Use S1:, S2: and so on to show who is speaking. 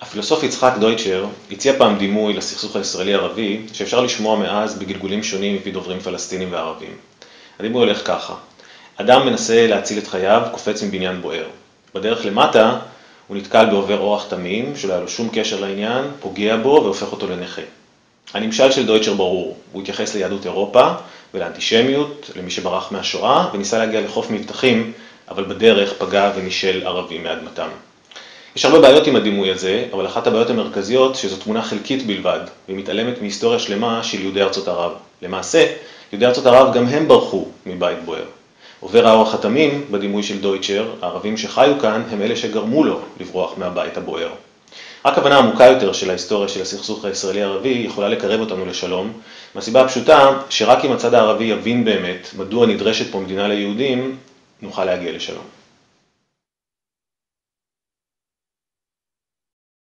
S1: הפילוסוף יצחק דויטשר הציע פעם דימוי לסכסוך הישראלי-ערבי שאפשר לשמוע מאז בגלגולים שונים מפי דוברים פלסטינים וערבים. הדימוי הולך ככה, אדם מנסה להציל את חייו, קופץ מבניין בוער. בדרך למטה הוא נתקל בעובר אורח תמים, שלא היה לו שום קשר לעניין, פוגע בו והופך אותו לנכה. הנמשל של דויטשר ברור, הוא התייחס ליהדות אירופה ולאנטישמיות, למי שברח מהשואה, וניסה להגיע לחוף מבטחים, אבל בדרך פגע ונישל ערבים מאדמתם. יש הרבה בעיות עם הדימוי הזה, אבל אחת הבעיות המרכזיות שזו תמונה חלקית בלבד, והיא מתעלמת מהיסטוריה שלמה של יהודי ארצות ערב. למעשה, יהודי ארצות ערב גם הם ברחו מבית בוער. עובר האורח התמים, בדימוי של דויטשר, הערבים שחיו כאן הם אלה שגרמו לו לברוח מהבית הבוער. רק הבנה עמוקה יותר של ההיסטוריה של הסכסוך הישראלי-ערבי יכולה לקרב אותנו לשלום, מהסיבה הפשוטה שרק אם הצד הערבי יבין באמת מדוע נדרשת פה מדינה ליהודים, נוכל להגיע לשלום.